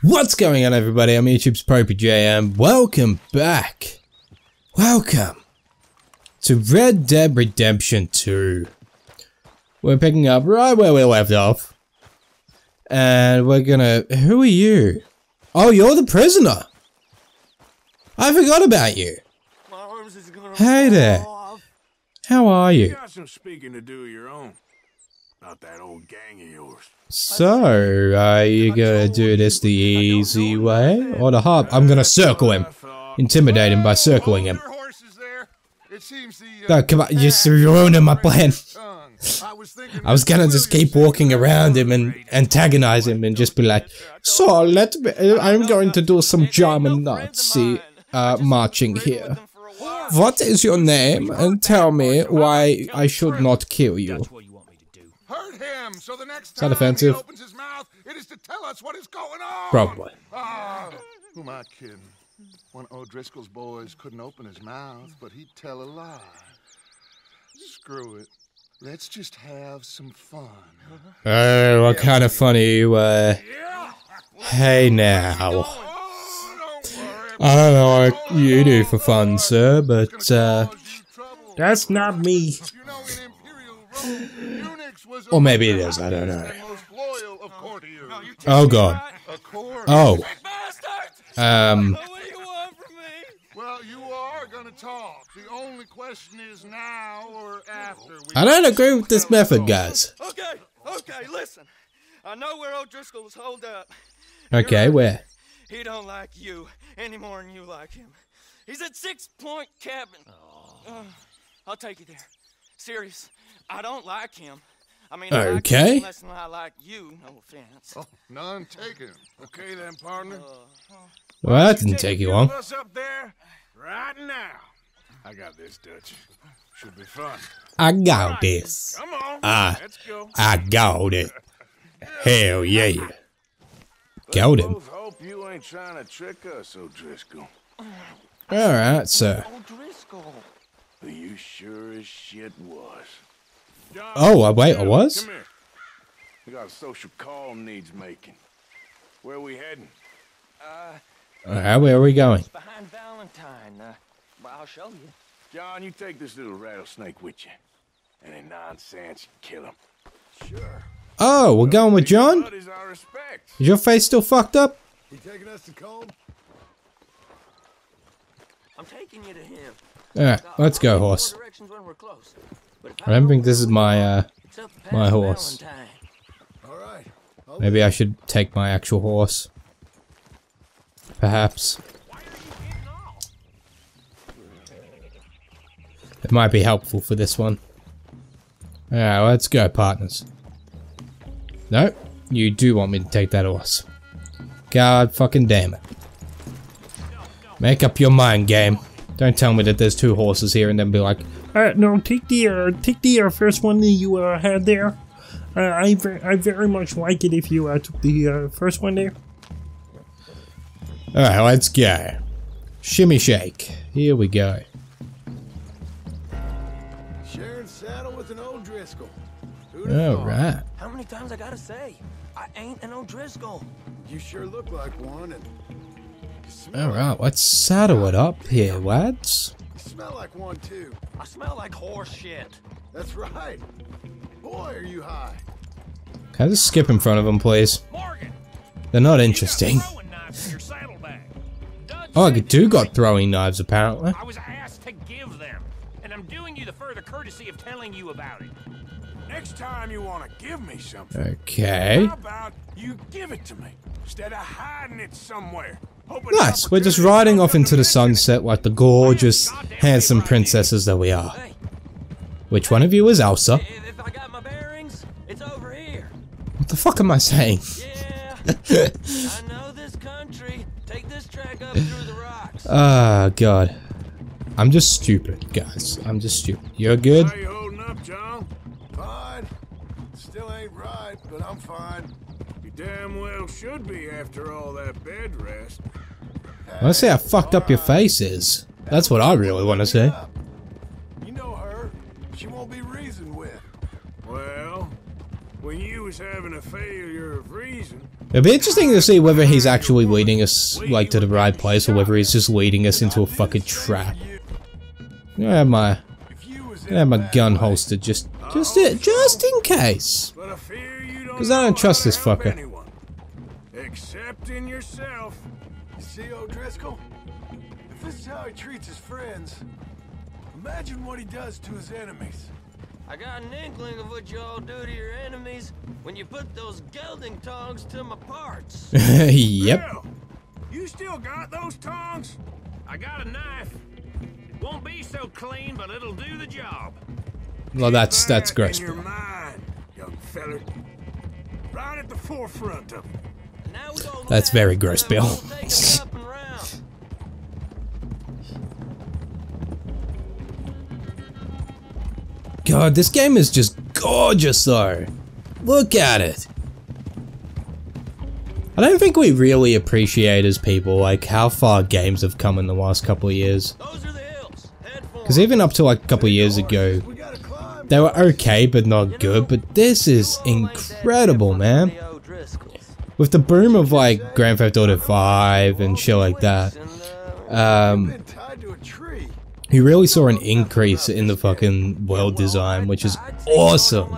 What's going on everybody, I'm YouTube's popeyJN and welcome back, welcome to Red Dead Redemption 2. We're picking up right where we left off. And we're gonna, who are you? Oh, you're the prisoner! I forgot about you. Hey there. How are You you? Got some speaking to do of your own. About that old gang of yours. So, are you gonna do this the easy way or the hard? I'm gonna circle him. Intimidate him by circling him. Other horses there. It seems the, uh, No, come on, you're just ruining my plan. I was thinking I was gonna just keep walking around him and antagonize him and just be like, So let me, I'm going to do some German Nazi uh, marching here. What is your name? And tell me why I should not kill you. Hurt him, so the next that time offensive? he opens his mouth, it is to tell us what is going on. Probably. Ah, who am I kidding? One of O'Driscoll's boys couldn't open his mouth, but he'd tell a lie. Screw it. Let's just have some fun. Oh, what kind of funny you were. Hey now. Oh, don't worry. I don't know what you do for fun, sir, but uh, Cause you trouble. that's not me. You know, in Imperial Rome, eunuchs was Or maybe it among is, the I don't know. and most loyal of courtiers. Oh god. Oh. Um, Well, you are gonna talk. The only question is now or after we. I don't agree with this method, guys. Okay, okay, listen. I know where old O'Driscoll's holed up. Okay, where? He don't like you any more than you like him. He's at Six Point Cabin. Uh, I'll take you there. Serious, I don't like him. I mean, I like Okay. him I like you. No offense. Oh, none taken. Okay then, partner. Well, that didn't take you long. Us up there right now. I got this, Dutch. Should be fun. I got this. Come on. Ah. Let's go. I got it. Hell yeah. Got him. Both hope you ain't trying to trick us, O'Driscoll. Alright, sir. O'Driscoll. But you sure as shit was. Oh, uh, wait, I was? Come here. We got a social call needs making. Where we heading? Alright, where are we going? Behind Valentine. Uh, well, I'll show you. John, you take this little rattlesnake with you. Any nonsense, you kill him. Sure. Oh, we're going with John? Is our respect. Is your face still fucked up? He taking us to Colm? I'm taking you to him. Alright, let's go, I'll give you more horse. I don't think this is my, uh, my horse. Right. maybe I should take my actual horse. Perhaps. It might be helpful for this one. Alright, let's go, partners. No, you do want me to take that horse. God fucking damn it. Make up your mind, game. Don't tell me that there's two horses here and then be like, Uh, no, take the uh, take the uh, first one that you uh, had there. Uh, I ver- I very much like it if you uh, took the uh, first one there. Alright, let's go. Shimmy shake. Here we go. Sharing saddle with an O'Driscoll. Who'd have thought? Alright. How many times I gotta say? I ain't an O'Driscoll. You sure look like one, and Alright, let's saddle it up here, lads. You smell like one too. I smell like horse shit. That's right. Boy, are you high. Can I just skip in front of them, please? Morgan, They're not you interesting. got in your Oh, I do got throwing knives, apparently. I was asked to give them, and I'm doing you the further courtesy of telling you about it. Next time you want to give me something, Okay. how about you give it to me instead of hiding it somewhere? Hoping Nice, we're just riding off into the sunset like the gorgeous, handsome princesses that we are. Which one of you is Elsa? if, if I got my bearings, it's over here. What the fuck am I saying? Yeah, I know this country. Take this track up through the rocks. Ah, God. I'm just stupid, guys. I'm just stupid. You're good? How you holding up, John? Fine. Still ain't right, but I'm fine. Damn well should be after all that bed rest. Let's see how fucked up your face is. That's what I really want to say. You know her. She won't be reasoned with. Well, when you was having a failure of reason. It'd be interesting to see whether he's actually leading us like to the right place or whether he's just leading us into a fucking trap. I have my If you was I have my gun holstered just just it just in case. I 'Cause I don't trust this fucker. Anyone, except in yourself. You see O'Driscoll? If this is how he treats his friends, imagine what he does to his enemies. I got an inkling of what you all do to your enemies when you put those gelding tongs to my parts. yep. Bill, you still got those tongs? I got a knife. Won't be so clean, but it'll do the job. Well that's that's Back gross. In your mind, young feller. Right at the forefront of it. That's very gross, Bill. God, this game is just gorgeous though. Look at it. I don't think we really appreciate as people like how far games have come in the last couple of years. Because even up to like a couple of years ago, they were okay but not good. But this is incredible, man. With the boom of like Grand Theft Auto 5 and shit like that, um, you really saw an increase in the fucking world design, which is awesome.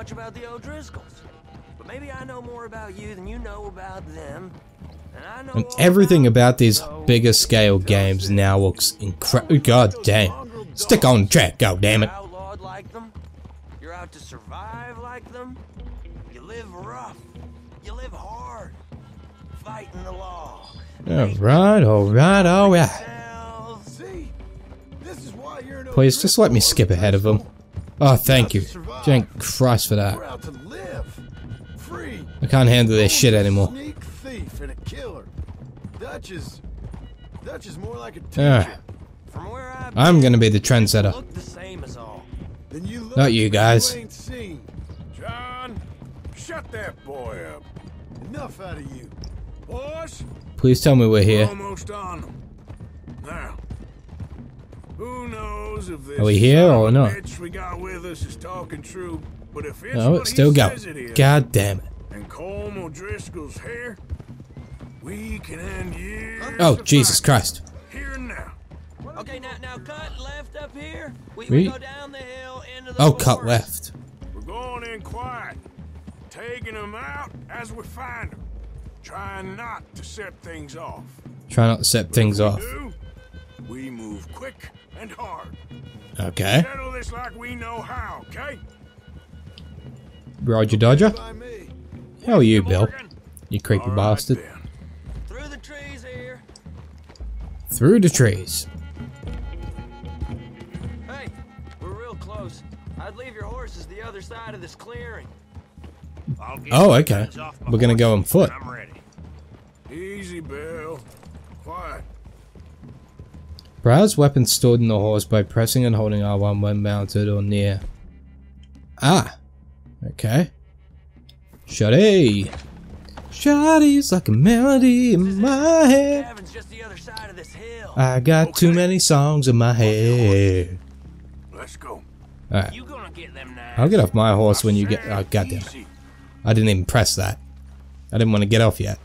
And everything about about these bigger scale games now looks incredible. God damn. Stick on track, god damn it. See? This is why you're an Please just let me skip ahead of them. Oh, thank you. Thank Christ for that. I can't handle this shit anymore. Ah, I've I'm gonna be the trendsetter. All. Not you guys. John, shut that boy up. Enough out of you. Boys, Please tell me we're we're here. almost on. Now, who knows if this Are we here or not? bitch we got with us is talking true, but if it's No, what it's he still says it going. God damn it. and Colm O'Driscoll's here, we can end years oh, oh, of Jesus fighting. Christ. Here and now. Okay, now now cut left up here. We, We- we go down the hill into the Oh, cut left. We're going in quiet, taking them out as we find them, trying not to set things off. Try not to set things we off. do, we move quick and hard. Okay. Settle this like we know how, okay? Roger Dodger. How are you, Bill? You creepy All right, bastard. then. Through the trees here. Through the trees. Hey, we're real close. I'd leave your horses the other side of this clearing. Oh, okay. guns off my We're gonna go on foot. When I'm ready. Easy, Bill. Quiet. Browse weapons stored in the horse by pressing and holding R1 when mounted or near. Ah. Okay. Shotty. Shotty's like a melody in my head. Cabin's just the other side of this hill. I got too many songs in my head. Let's go. Alright. You gonna get them knives? I'll get off my horse when you get. Oh, goddamn. Easy. I didn't even press that. I didn't want to get off yet.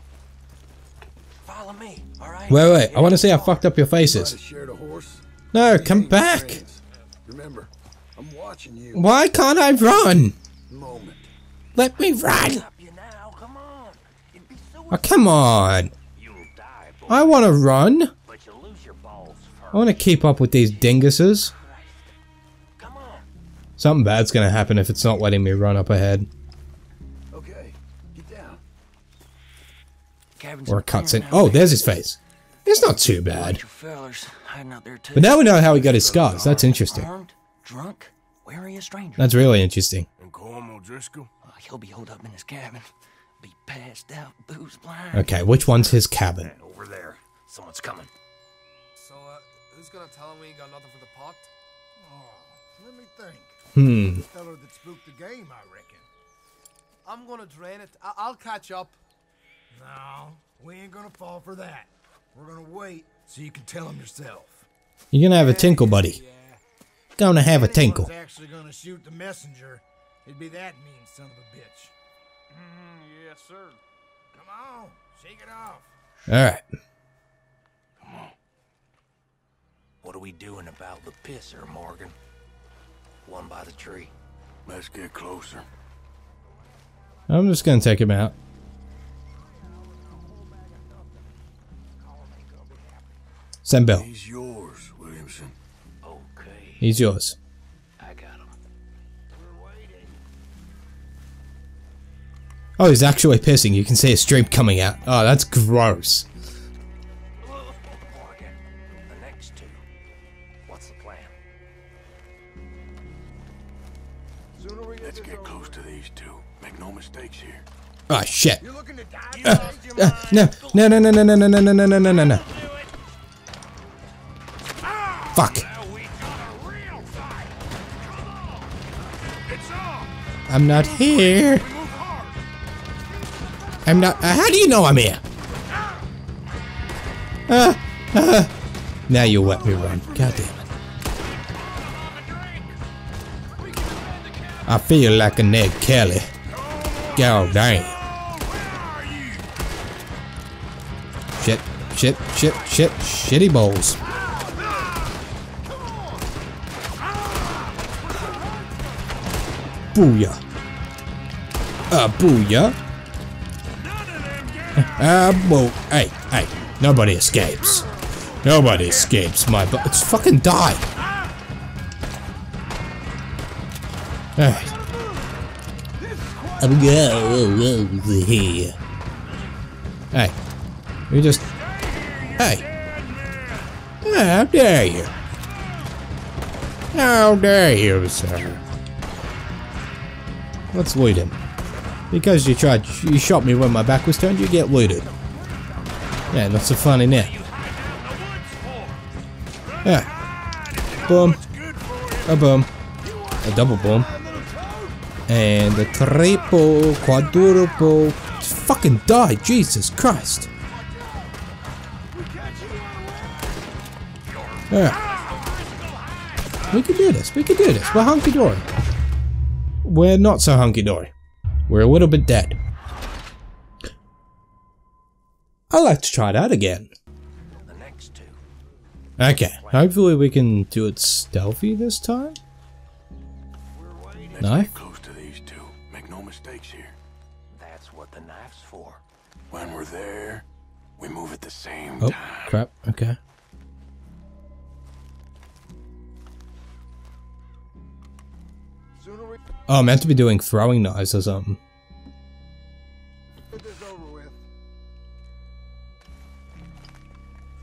Follow me, all right? Wait, wait. I want to see how fucked up your face is. share the horse. No, come back. Remember, I'm watching you. Why can't I run? Moment. Let me run. Stop you now, come on. It'd be so Oh, come on. You'll die, boy, I want to run. but you'll lose your balls first. I want to keep up with these dinguses. Something bad's gonna happen if it's not letting me run up ahead. Okay, get down. Or a up there cutscene. Oh, there's his face. It's not too bad. You fellers hiding out there too. But now we know how he got his scars. That's interesting. Armed, drunk, wary of strangers. That's really interesting. And Colm O'Driscoll? Uh, he'll be holed up in his cabin. Be passed out, booze blind. Okay, which one's his cabin? Over there. Someone's coming. So, uh, who's gonna tell him we ain't got nothing for the pot? Let me think. Hmm. The fella that spooked the game, I reckon. I'm gonna drain it. I- I'll catch up. No, we ain't gonna fall for that. We're gonna wait so you can tell him yourself. You're gonna have a tinkle, buddy. Gonna have a tinkle. Actually gonna shoot the messenger, it'd be that mean son of a bitch. Mm-hmm, yes, sir. Come on, shake it off. Alright. What are we doing about the pisser, Morgan? One by the tree. Let's get closer. I'm just gonna take him out. Send Bill. He's yours, Williamson. Okay, He's yours. I got him. Oh, he's actually pissing. You can see a stream coming out. Oh, that's gross. Morgan, the next two. What's the plan? Let's get close to these two. Make no mistakes here. Oh, shit. Uh, uh, no, no, no, no, no, no, no, no, no, no, no, I'm not here. I'm not. Uh, how do you know I'm here? Uh, uh. Now you let me run. God damn it. I feel like a Ned Kelly. God damn. Shit, shit, shit, shit, shitty balls. Booyah. Uh, booyah. Uh, whoa. Hey, hey. Nobody escapes. Nobody escapes my butt. It's fucking die. Alright. I'm go over here. Hey. You just... Hey. How dare you? How dare you, sir? Let's loot him. Because you tried, you shot me when my back was turned, you get looted. Yeah, not so funny now. Yeah. Boom. A boom. A double boom. And a triple, quadruple. Fucking die, Jesus Christ. Yeah. We can do this, we can do this. We're hunky dory. We're not so hunky dory. We're a little bit dead. I'd like to try that again. The next two. Okay, hopefully we can do it stealthy this time. Knife? close to these two. Make no mistakes here. That's what the knife's for. When we're there, we move at the same Oh, time. crap, okay. Oh, I'm meant to be doing throwing knives or something.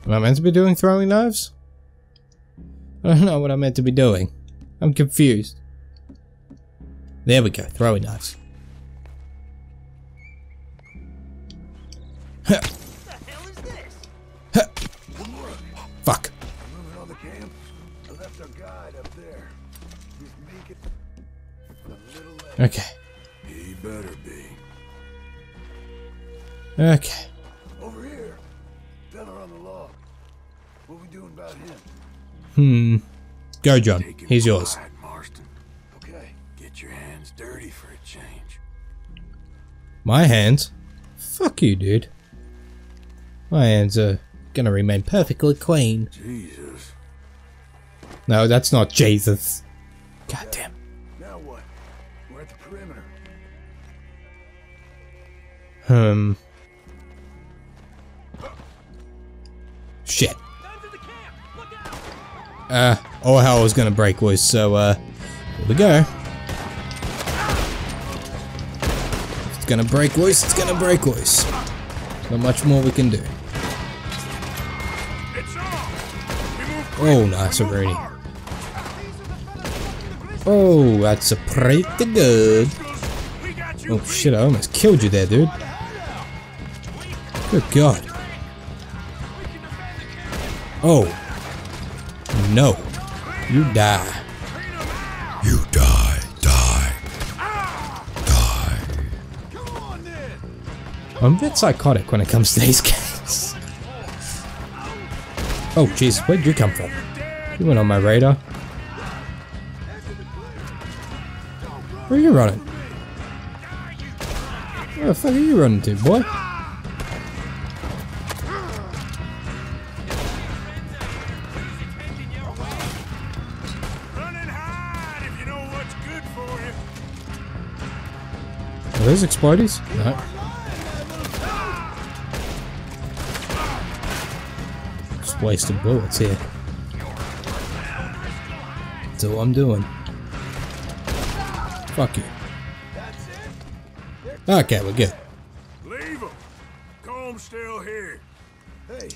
Am I meant to be doing throwing knives? I don't know what I'm meant to be doing. I'm confused. There we go, throwing knives. Huh. Huh. Fuck. Okay. He better be. Okay. Over here. Feather on the log. What we doing about him? Hmm. Go, John. He's yours. quiet, Marston. Okay. Get your hands dirty for a change. My hands? Fuck you, dude. My hands are gonna remain perfectly clean. Jesus. No, that's not Jesus. God damn. Um. Shit. Uh, all hell was gonna break loose, so, uh, here we go. It's gonna break loose, it's gonna break loose. Not much more we can do. Oh, nice, Rooney. Oh, that's a pretty good. Oh shit, I almost killed you there, dude. Good god. Oh. No. You die. You die. Die. Die. I'm a bit psychotic when it comes to these games. Oh jeez, where'd you come from? You went on my radar. Where are you running? Where the fuck are you running to, boy? Those explodies? No. Just wasted bullets here. That's all I'm doing. Fuck you. Okay, we're good. Leave him. Colm's still here. Hey,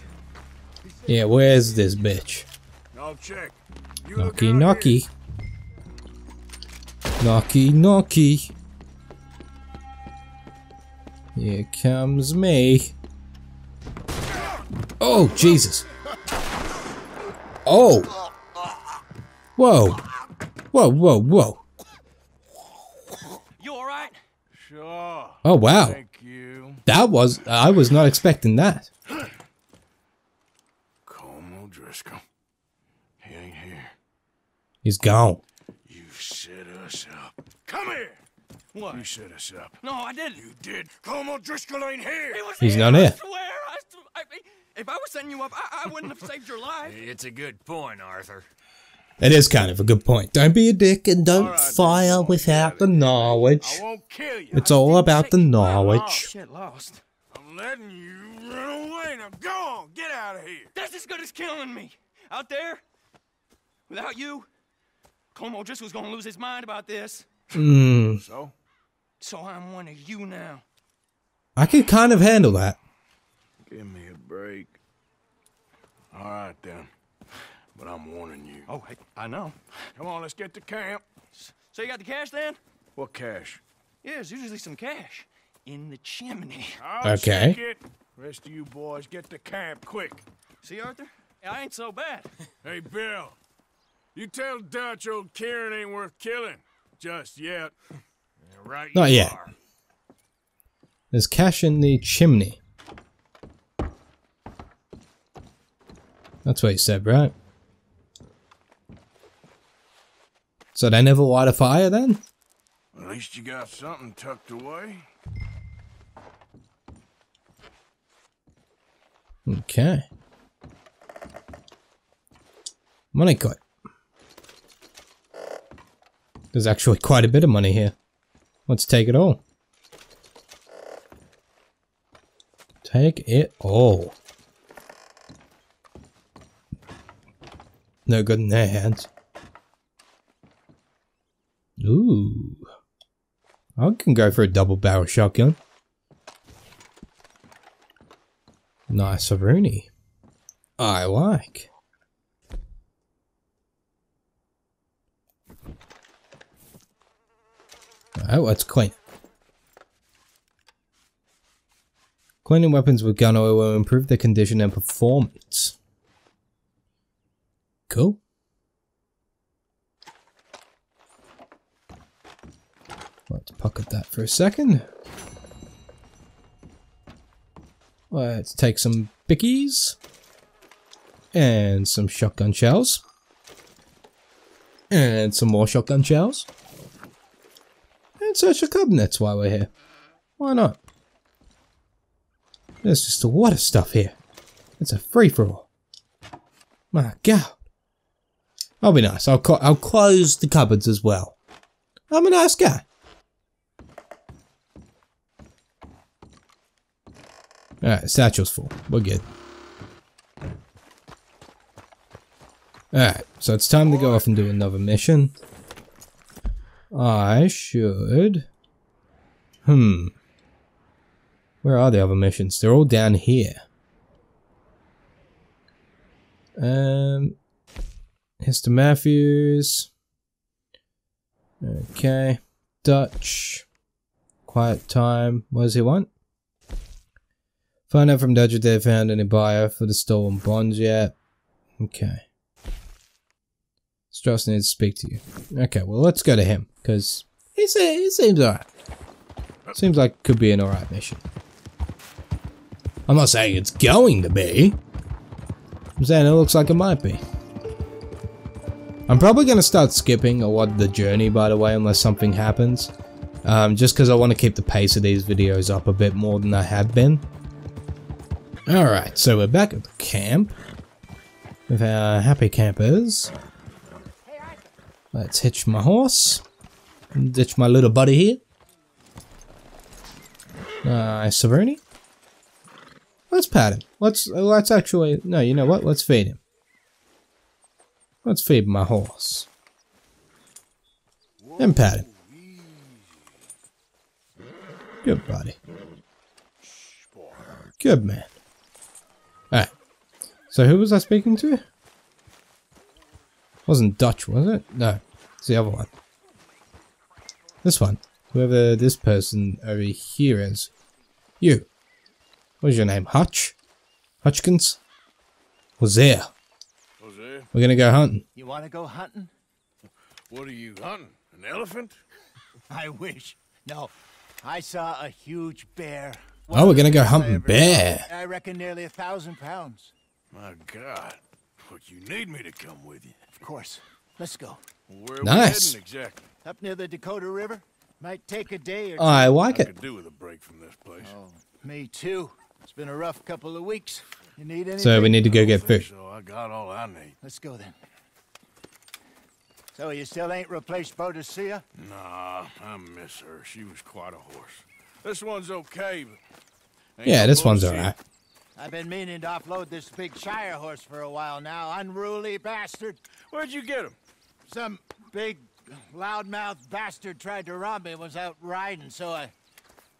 Yeah, where's this bitch? I'll check. You look Knocky out knocky. Knocky knocky. Here comes me. Oh, Jesus. Oh. Whoa. Whoa, whoa, whoa. You alright? Sure. Oh, wow. Thank you. That was, I was not expecting that. Colm O'Driscoll. He ain't here. He's gone. You set us up. Come here. What? You set us up. No, I didn't. You did. Colm O'Driscoll ain't here. He was He's here, not I here. swear. I, st- I, if I was setting you up, I, I wouldn't have saved your life. It's a good point, Arthur. It is kind of a good point. Don't be a dick and don't Alright, fire then. without the knowledge. I won't kill you. It's all about the knowledge. Shit, lost. I'm letting you run away. Now go on. Get out of here. That's as good as killing me. Out there, without you, Como just was gonna lose his mind about this. Hmm. So? So I'm one of you now. I can kind of handle that. Give me a break. All right, then. But I'm warning you. Oh, hey, I know. Come on, let's get to camp. So you got the cash then? What cash? Yeah, there's usually some cash in the chimney. I'll Okay. it. Rest of you boys, get to camp quick. See, Arthur? I ain't so bad. Hey, Bill. You tell Dutch old Kieran ain't worth killing. Just yet. Right Not yet. are. There's cash in the chimney. That's what you said, right? So they never light a fire then? At least you got something tucked away. Okay. Money cut. There's actually quite a bit of money here. Let's take it all. Take it all. No good in their hands. Ooh. I can go for a double barrel shotgun. Nice Rooney. I like. Oh, Alright, let's clean. Cleaning weapons with gun oil will improve their condition and performance. Cool. Let's pocket that for a second. Let's take some bickies. And some shotgun shells. And some more shotgun shells. Search the cabinets while we're here. Why not? There's just a lot of stuff here. It's a free-for-all. My god. I'll be nice. I'll, I'll close the cupboards as well. I'm a nice guy. Alright, satchel's full. We're good. Alright, so it's time to go off and do another mission. I should... Hmm. Where are the other missions? They're all down here. Um... Mr. Matthews. Okay. Dutch. Quiet time. What does he want? Find out from Dutch if they found any buyer for the stolen bonds yet. Okay. Strauss needs to speak to you. Okay, well let's go to him, because he, seems alright. Seems like could be an alright mission. I'm not saying it's going to be. I'm saying it looks like it might be. I'm probably going to start skipping a lot of the journey, by the way, unless something happens. Um, just because I want to keep the pace of these videos up a bit more than I have been. Alright, so we're back at the camp. With our happy campers. Let's hitch my horse. Ditch my little buddy here. Uh, Saverni? Let's pat him. Let's let's actually no. You know what? Let's feed him. Let's feed my horse. And pat him. Good buddy. Good man. Alright. So who was I speaking to? Wasn't Dutch, was it? No. It's the other one. This one. Whoever this person over here is. You. What's your name? Hutch? Hutchkins? Hosea. Jose, We're gonna go hunting. You want to go hunting? what are you hunting? An elephant? I wish. No, I saw a huge bear. Oh, we're gonna go One of the hunting I bear. I reckon nearly a thousand pounds. My God. But you need me to come with you. Of course. Let's go. Where Nice. heading exactly? Up near the Dakota River. Might take a day or two. I like I it. could do with a break from this place. Oh, me too. It's been a rough couple of weeks. You need anything? So we need to go get don't food. So I got all I need. Let's go then. So you still ain't replaced Boadicea? Nah, I miss her. She was quite a horse. This one's okay, but Yeah, no this one's bullshit. alright. I've been meaning to offload this big Shire horse for a while now. Unruly bastard. Where'd you get him? Some big loudmouth bastard tried to rob me was out riding, so I.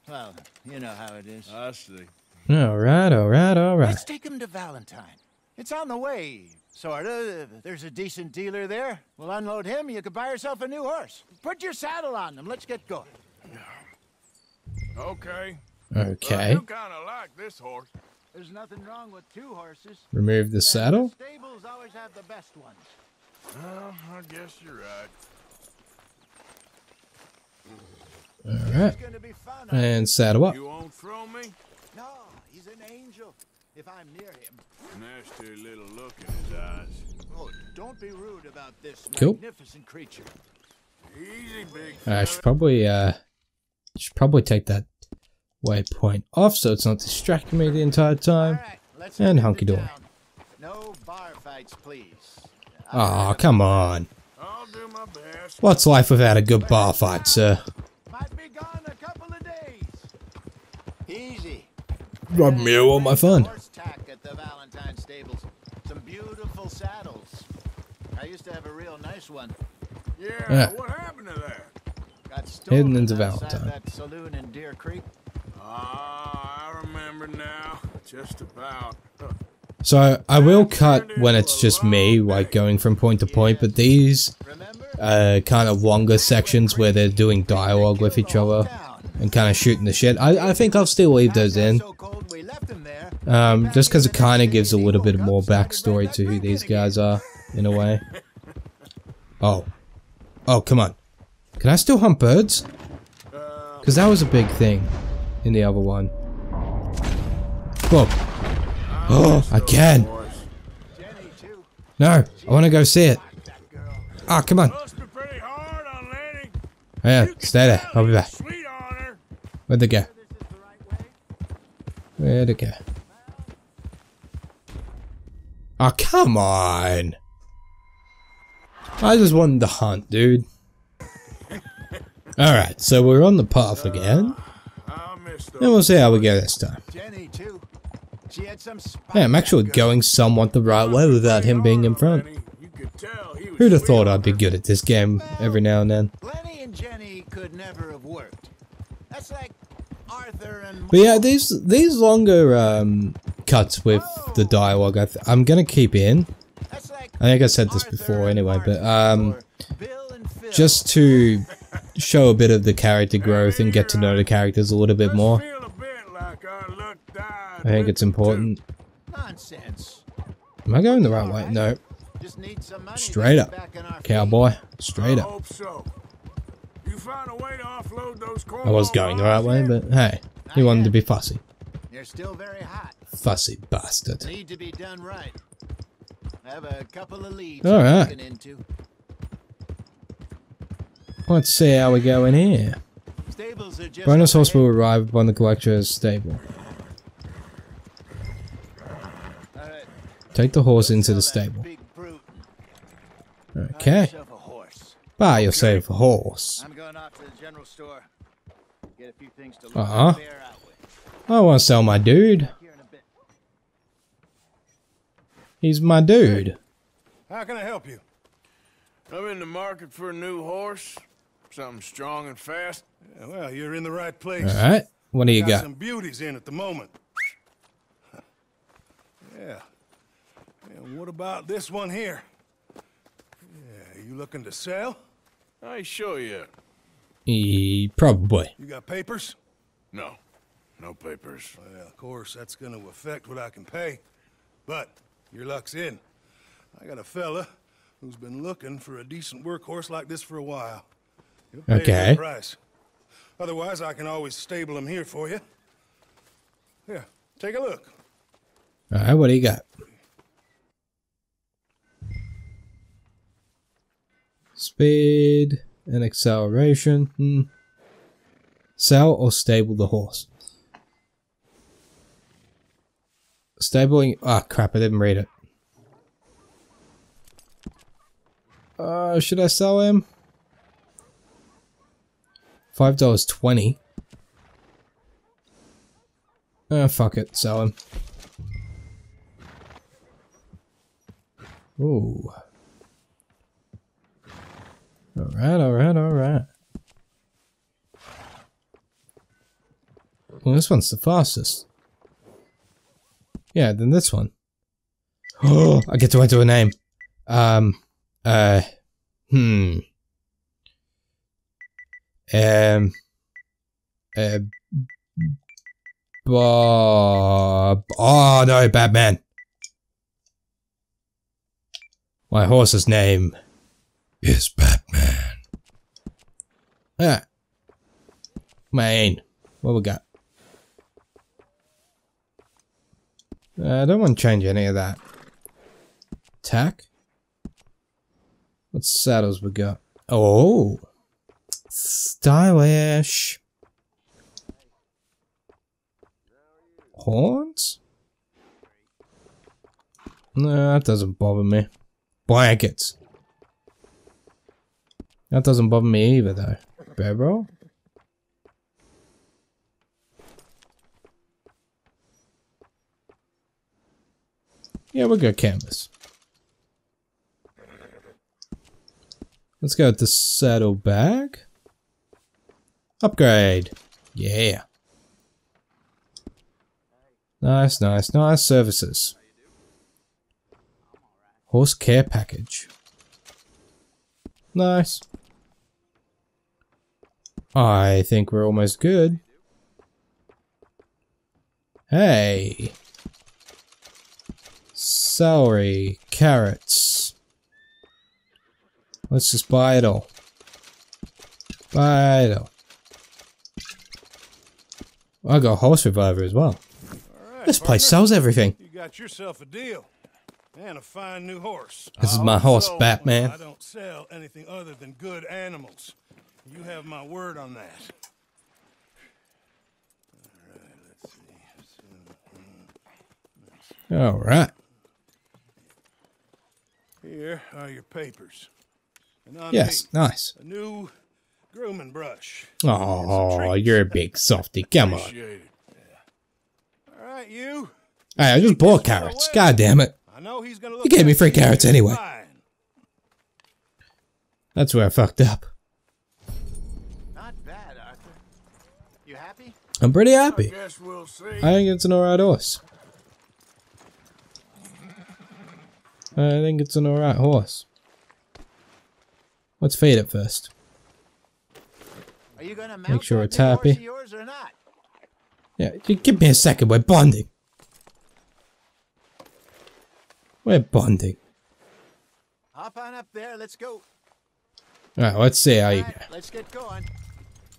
Well, you know how it is. I see. Alright, alright, alright. Let's take him to Valentine. It's on the way, sorta. There's a decent dealer there. We'll unload him. You could buy yourself a new horse. Put your saddle on them. Let's get going. Okay. Okay. You kind of like this horse. There's nothing wrong with two horses. Remove the and saddle. the stables always have the best ones. Well, I guess you're right. Alright. It's gonna be fun. And saddle up. You won't throw me? No, he's an angel. If I'm near him. Nasty little look in his eyes. Oh, don't be rude about this Cool. magnificent creature. Easy, big I should probably uh should probably take that waypoint off so it's not distracting me the entire time. right, let's And hunky-dory. No bar fights, please. Aw, come on. I'll do my best. What's life without a good bar fight, sir? Might be gone a couple of days. Easy. Rob me all my fun. Horse tack at the Valentine stables. Some beautiful saddles. I used to have a real nice one. Yeah, Yeah. what happened to that? Got stolen into Valentine. that saloon in Deer Creek. Ah, I remember now. Just about. So I will cut when it's just me, like going from point to point, but these uh, kind of longer sections where they're doing dialogue with each other and kind of shooting the shit, I, I think I'll still leave those in. So cold we left him there. Um, just because it kind of gives a little bit more backstory to who these guys are, in a way. Oh. Oh, come on. Can I still hunt birds? Because that was a big thing in the other one. Whoa. Oh, I can. No, I want to go see it. Ah, come on. Must be pretty hard on Lenny. Yeah, stay there. I'll be back. Sweet on her. Where'd they go? This is the right way. Where'd it go? Oh, come on. I just wanted to hunt, dude. Alright, so we're on the path again. And we'll see how we go this time. Spite, I'm actually going somewhat the right way without him being in front. Who'd have thought I'd be good at this game every now and then? But yeah, these these longer um, cuts with the dialogue, I I'm gonna keep in. I think I said this before anyway, but um, just to show a bit of the character growth and get to know the characters a little bit more. feel a bit like our luck died I think it's important. nonsense. Am I going the right way? No. Just need some money Straight up. Cowboy. Straight up. I was going the right way, but hey, he wanted to be fussy. They're still very hot. Fussy bastard. Need to be done right. I have a couple of leads All I'm into. Let's see how we go in here. Bonus horse will arrive upon the collector's stable. All right, Take the horse into the stable. Big. Buy Okay. yourself a horse. Buy yourself a horse. I'm going off to the general store. Get a few things to look Uh-huh. out with. I want to sell my dude. He's my dude. How can I help you? I'm in the market for a new horse. Something strong and fast. Yeah, well, you're in the right place. Alright, what do you got, got? some beauties in at the moment. Yeah. And what about this one here? Yeah, you looking to sell? I show you. E probably. You got papers? No. No papers. Well, of course, that's gonna affect what I can pay. But your luck's in. I got a fella who's been looking for a decent workhorse like this for a while. He'll pay a Okay. price. Otherwise, I can always stable him here for you. Here, take a look. Alright, what do you got? Speed and acceleration. Hmm. Sell or stable the horse? Stabling. Ah, crap, I didn't read it. Uh, should I sell him? Five dollars twenty. Ah, fuck it, sell him. Ooh. Alright, alright, alright. Well, this one's the fastest. Yeah, then this one. Oh, I get to enter a name. Um, uh, hmm. Um, uh, Bob. Oh no, Batman. My horse's name is Batman. Ah. Main. What we got? Uh, I don't want to change any of that. Attack? What saddles we got? Oh. Stylish. Horns? No, that doesn't bother me. Blankets. That doesn't bother me either, though. Barrel? Yeah, we'll go canvas. Let's go with the saddlebag. Upgrade. Yeah. Nice, nice, nice services. Horse care package. Nice. I think we're almost good. Hey. Celery, carrots. Let's just buy it all. Buy it all. I got a horse reviver as well. All right, This place partner. sells everything. You got yourself a deal. And a fine new horse. This is my horse, Batman. I don't sell anything other than good animals. You have my word on that. All right. Here are your papers. Yes, nice. a new grooming brush. Oh, you're a big softy. Come on. It. All right, you. Hey, I just bought carrots. God damn it. I know he's gonna look You gave me free carrots anyway. Fine. That's where I fucked up. Not bad, Arthur. You happy? I'm pretty happy. Guess we'll see. I think it's an alright horse. I think it's an alright horse. Let's feed it first. Are you gonna mount sure it's happy. yours or not? Yeah, give me a second. We're bonding. We're bonding. Hop on up there. Let's go. Alright, let's see how All you right, let's get going.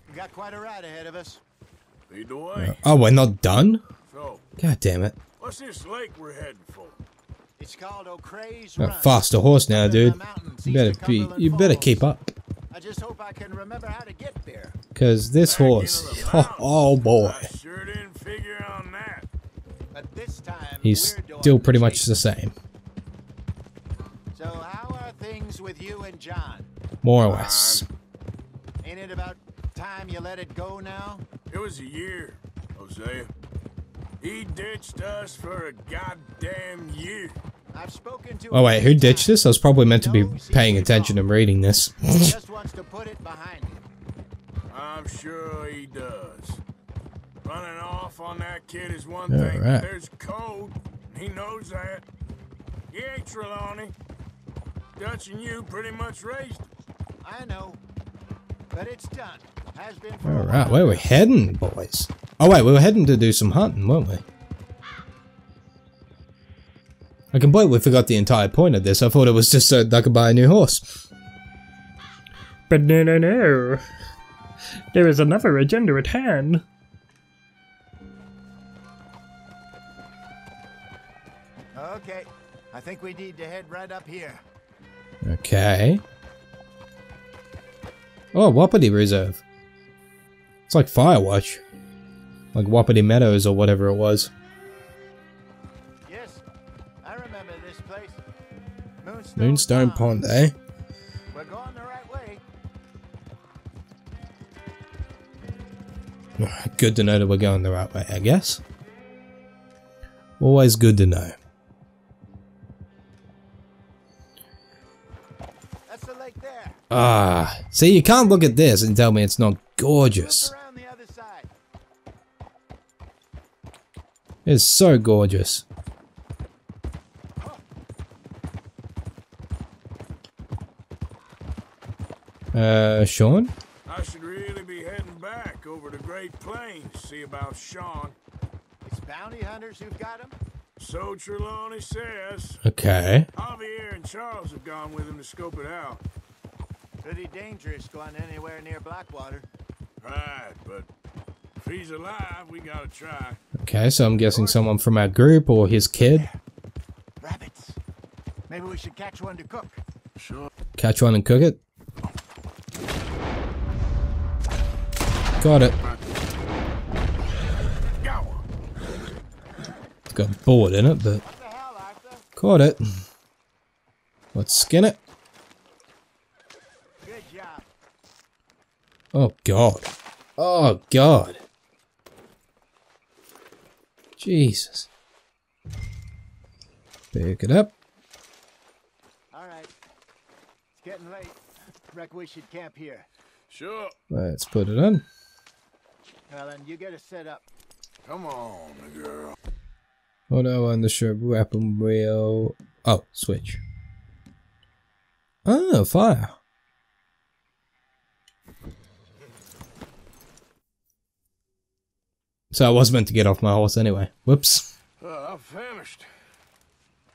We got quite a ride ahead of us. Lead the way. Oh, we're not done? So, God damn it. what's this lake we're heading for? It's called O'Creagh's Run. a faster horse now, Up in the dude. You better be. You better keep up. I just hope I can remember how to get there. Cause this Back horse, oh, oh boy, I sure didn't figure on that. But this time he's we're still the pretty much the same, So how are with you and John? more or less. Ain't it about time you let it go now? It was a year, Hosea. He ditched us for a goddamn year. I've spoken to Oh wait, who ditched times. this? I was probably meant to be paying attention and reading this. He just wants to put it behind him. I'm sure he does. Running off on that kid is one All thing. right. There's code. He knows that. He ain't Trelawney. Dutch and you pretty much raised. I know. But it's done. Has been Alright, while where we heading, boys? Oh wait, we were heading to do some hunting, weren't we? I completely forgot the entire point of this. I thought it was just so I could buy a new horse. But no, no, no. There is another agenda at hand. Okay. I think we need to head right up here. Okay. Oh, Wapiti Reserve. It's like Firewatch. Like Wapiti Meadows or whatever it was. Yes. I remember this place. Moonstone, Moonstone Pond, eh? We're going the right way. Good to know that we're going the right way, I guess. Always good to know. Ah, see, you can't look at this and tell me it's not gorgeous. Look around the other side. It's so gorgeous. Uh, Sean? I should really be heading back over to Great Plains, see about Sean. It's bounty hunters who've got him. So Trelawney says. Okay. Javier and Charles have gone with him to scope it out. Pretty dangerous going anywhere near Blackwater. Right, but if he's alive, we gotta try. Okay, so I'm guessing someone from our group or his kid. Rabbits. Maybe we should catch one to cook. Sure. Catch one and cook it. Got it. Got. It's got a bullet in it, but What the hell, Arthur? caught it. Let's skin it. Good job. Oh god. Oh god. Jesus. Pick it up. All right. It's getting late. Reckon we should camp here. Sure. Let's put it on. Well, then you get us set up. Come on, girl. Auto on the ship weapon wheel. Oh, switch. Oh, fire. So I was meant to get off my horse anyway. Whoops. Uh, I'm famished.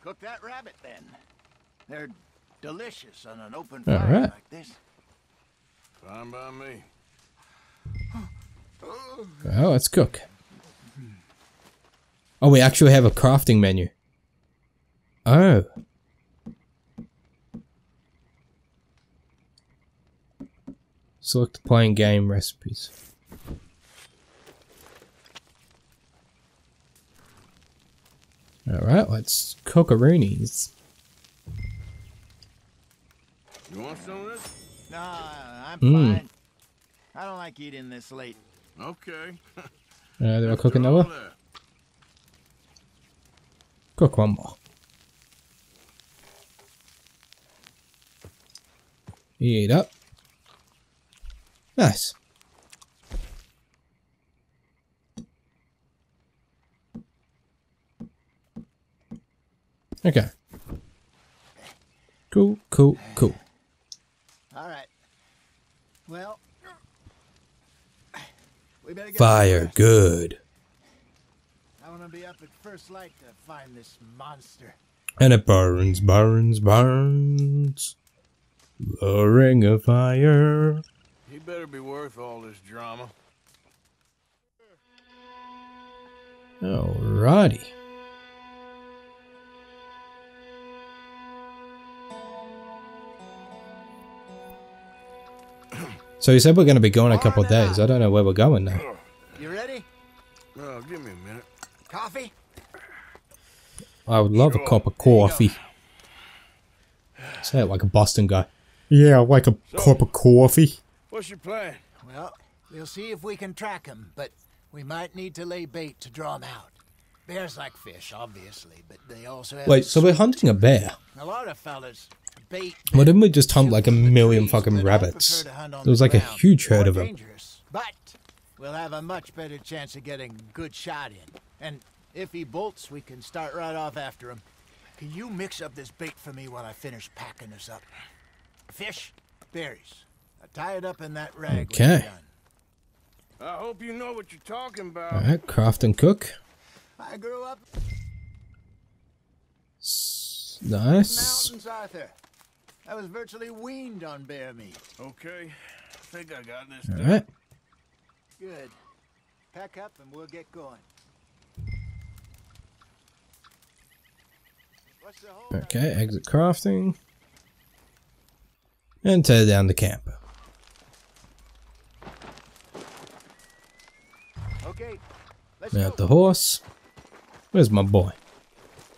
Cook that rabbit then. They're delicious on an open All fire right. like this. Fine by me. Well, let's cook. Oh, we actually have a crafting menu. Oh. Select the playing game recipes. Alright, let's cookaroonies. You want some of this? No, I'm Mm. fine. I don't like eating this late. Okay. Uh, do I cooking cook all. Cook one more. Eat up. Nice. Okay. Cool, cool, cool. All right. Well, we better get Fire, some good. I want to be up at first light to find this monster. And it burns, burns, burns. A ring of fire. He better be worth all this drama. Alrighty. So he said we're going to be going a couple of days. I don't know where we're going now. You ready? Oh, give me a minute. Coffee? I would love a cup of coffee. Say it like a Boston guy. Yeah, like a cup of coffee. What's your plan? Well, we'll see if we can track him, but we might need to lay bait to draw him out. Bears like fish, obviously, but they also have Wait, so we're hunting a bear? a lot of fellas bait. Why didn't we just hunt like a shoot in the million fucking rabbits? prefer to hunt on There was like a huge herd of them. But we'll have a much better chance of getting a good shot in. And if he bolts, we can start right off after him. Can you mix up this bait for me while I finish packing this up? Fish, berries. I tie it up in that rag. Okay. I hope you know what you're talking about. Alright, craft and cook. I grew up S- in the Nice. mountains, Arthur. I was virtually weaned on bear meat. Okay, I think I got this. Alright. Good. Pack up and we'll get going. What's the hold Okay, exit crafting. And tear down the camp. Okay. Let's Mount go. the horse. Where's my boy?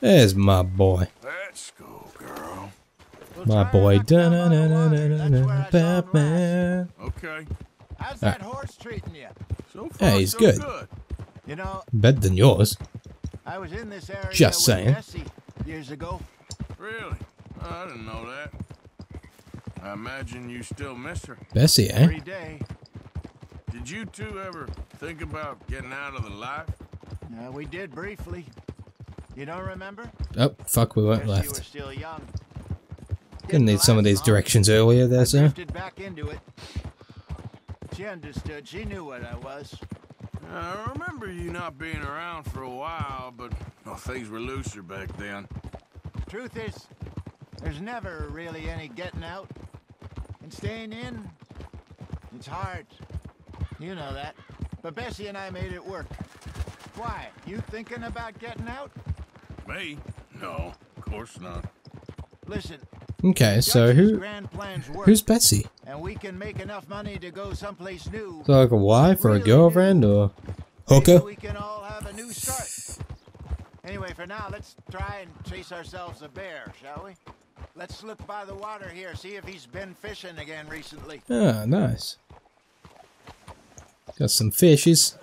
There's my boy. Let's go, girl. We'll My try boy. Batman. Okay. How's that horse treating you? So far, Yeah, he's so good. good. You know, Better than yours. I was in this area Just with saying. Bessie years ago. Really? I didn't know that. I imagine you still miss her. Bessie, eh? Every day. Did you two ever think about getting out of the life? Uh, we did briefly. You don't remember? Oh, fuck, we went Guess you were left. still young. Gonna Didn't need some of these directions earlier there, sir. drifted back into it. She understood. She knew what I was. I remember you not being around for a while, but well, things were looser back then. Truth is, there's never really any getting out. And staying in, it's hard. You know that. But Bessie and I made it work. Why? You thinking about getting out? Me? No, of course not. Listen, Okay, so who grand plans work, who's Bessie? and we can make enough money to go someplace new. Is that like a wife or a girlfriend or Maybe hooker? we can all have a new start. Anyway, for now, let's try and chase ourselves a bear, shall we? Let's look by the water here, see if he's been fishing again recently. Ah, nice. Got some fishes.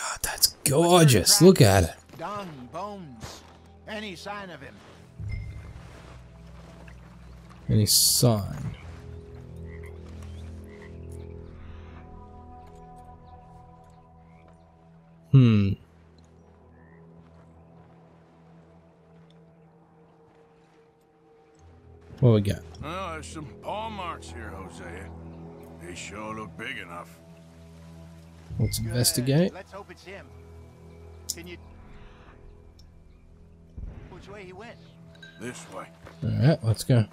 God, that's gorgeous. Look at it. Dung, bones, any sign of him. Any sign? Hmm. What we got? Well, there's some paw marks here, Hosea. They sure look big enough. Let's Good. investigate. Let's hope it's him. Can you... Which way he went? This way. Alright, let's go.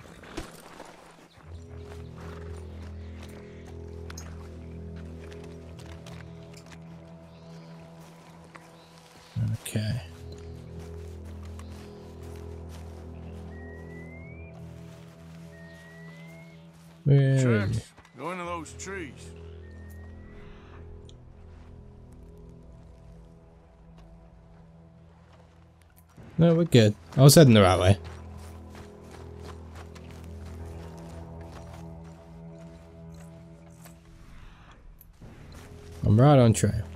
Okay. No, we're good. I was heading the right way. I'm right on trail.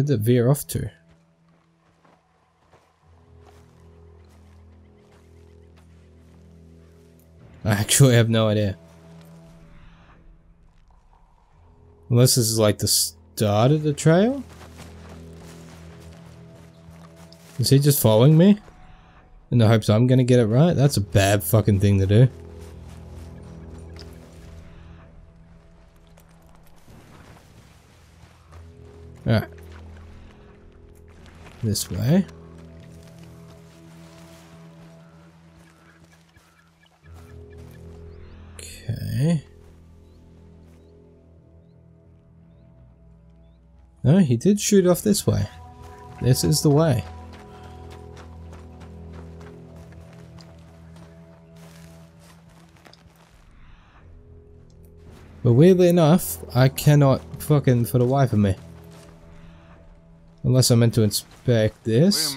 Where'd it veer off to? I actually have no idea. Unless this is like the start of the trail? Is he just following me? In the hopes I'm gonna get it right? That's a bad fucking thing to do. This way. Okay. No, he did shoot off this way. This is the way. But weirdly enough, I cannot fucking for the life of me. Unless I'm meant to inspect this.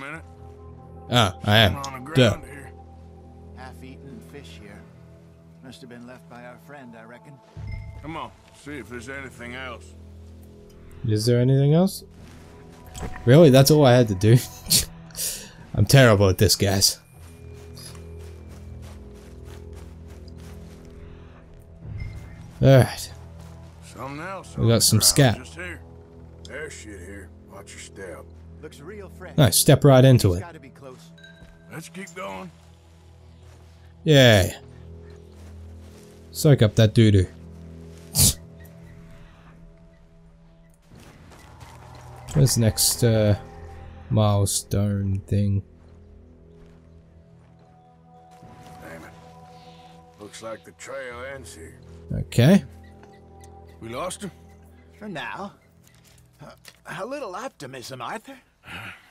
Ah, I am. Duh. Half-eaten fish here. Must have been left by our friend, I reckon. Come on, see if there's anything else. Is there anything else? Really? That's all I had to do? I'm terrible at this, guys. Alright. We got some ground scat. Nice, step right into He's it. gotta be close. Let's keep going. Yay. Soak up that doo-doo. Where's the next uh, milestone thing? Damn it. Looks like the trail ends here. Okay. We lost him? For now. Uh, a little optimism, Arthur.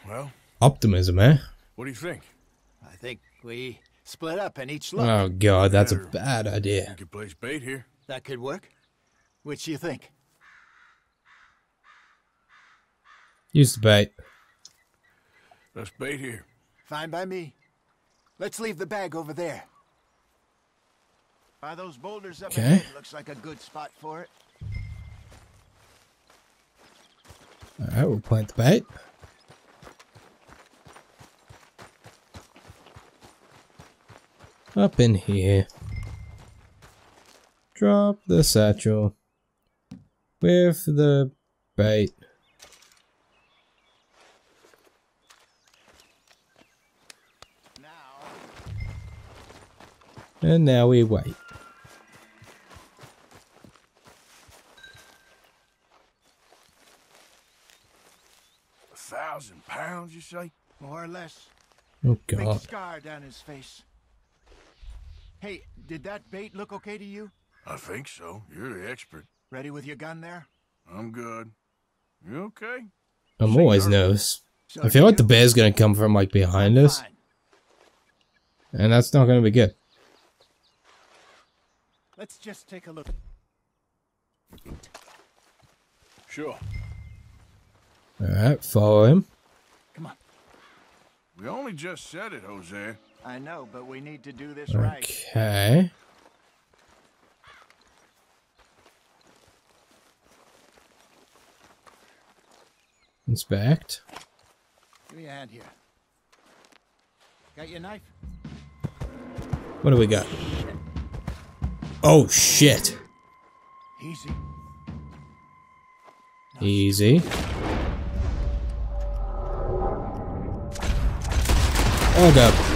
Well, Optimism, eh? what do you think? I think we split up and each look. Oh god, that's a bad idea. We could place bait here. That could work. Which do you think? Use the bait. Let's bait here. Fine by me. Let's leave the bag over there. By those boulders up Okay. ahead, looks like a good spot for it. Alright, we'll plant the bait. Up in here. Drop the satchel. With the bait. Now, And now we wait. A thousand pounds, you say? more or less. Oh god. Big god. scar down his face. Hey, did that bait look okay to you? I think so. You're the expert. Ready with your gun there? I'm good. You okay? I'm always nervous. I feel like the bear's gonna come from like behind us. And that's not gonna be good. Let's just take a look. Sure. Alright, follow him. Come on. We only just said it, Hosea. I know, but we need to do this right. Okay. Inspect. Give me a hand here. Got your knife? What do we got? Oh shit. Easy. Easy. Oh god.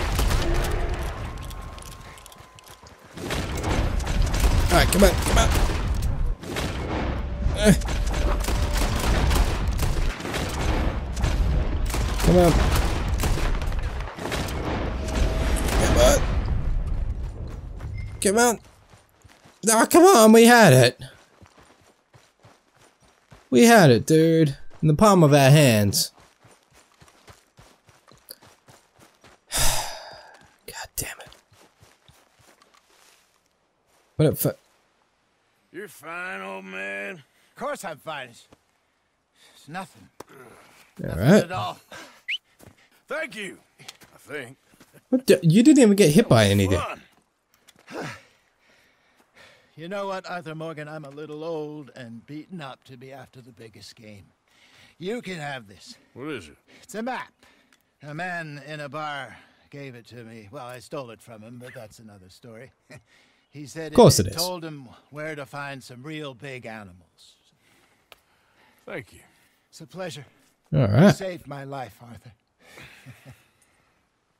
Alright, come on, come on. Eh. Come on. Come on. Come on. Oh, come on, we had it. We had it, dude. In the palm of our hands. God damn it. What if... You're fine, old man. Of course I'm fine. It's, it's nothing. Alright. At all. Thank you. I think. What the- You didn't even get hit by anything. You know what, Arthur Morgan? I'm a little old and beaten up to be after the biggest game. You can have this. What is it? It's a map. A man in a bar gave it to me. Well, I stole it from him, but that's another story. he said Of course it, it is. told him where to find some real big animals. Thank you. It's a pleasure. Alright. saved my life, Arthur.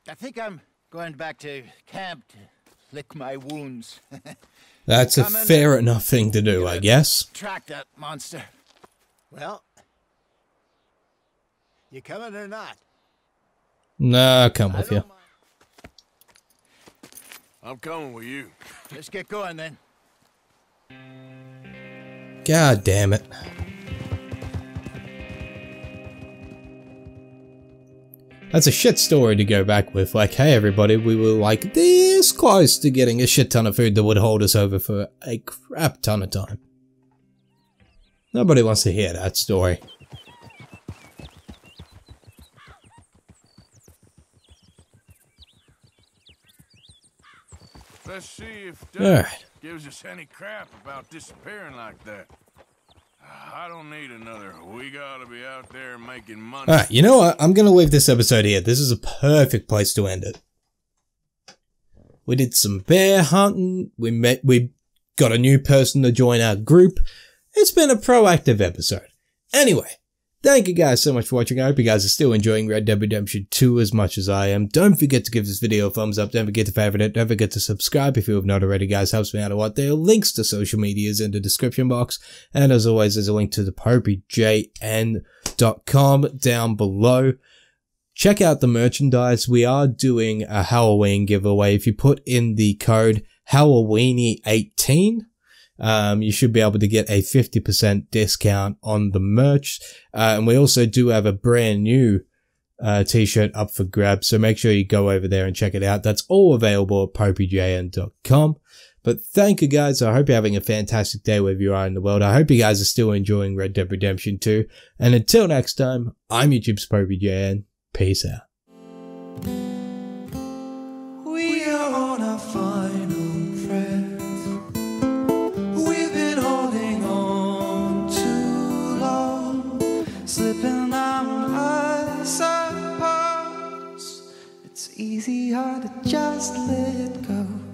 I think I'm going back to camp to lick my wounds. That's a fair enough thing to do, I guess. Track that monster. Well, you coming or not? Nah, come I with you. mind. I'm coming with you. Let's get going then. God damn it. That's a shit story to go back with. Like, hey everybody, we were like this close to getting a shit ton of food that would hold us over for a crap ton of time. Nobody wants to hear that story. Let's see if Doug right. gives us any crap about disappearing like that. I don't need another. We gotta be out there making money. Alright, you know what? I'm gonna leave this episode here. This is a perfect place to end it. We did some bear hunting. We met, we got a new person to join our group. It's been a proactive episode. Anyway, thank you guys so much for watching. I hope you guys are still enjoying Red Dead Redemption 2 as much as I am. Don't forget to give this video a thumbs up. Don't forget to favorite it. Don't forget to subscribe if you have not already, guys. Helps me out a lot. There are links to social medias in the description box. And as always, there's a link to the popeyjn.com down below. Check out the merchandise. We are doing a Halloween giveaway. If you put in the code Halloweeny18, um, you should be able to get a 50% discount on the merch. Uh, and we also do have a brand new uh, t-shirt up for grabs. So make sure you go over there and check it out. That's all available at popeyjn.com. But thank you guys. I hope you're having a fantastic day wherever you are in the world. I hope you guys are still enjoying Red Dead Redemption 2. And until next time, I'm YouTube's PopeyJN. Peace out. Easier to just let go.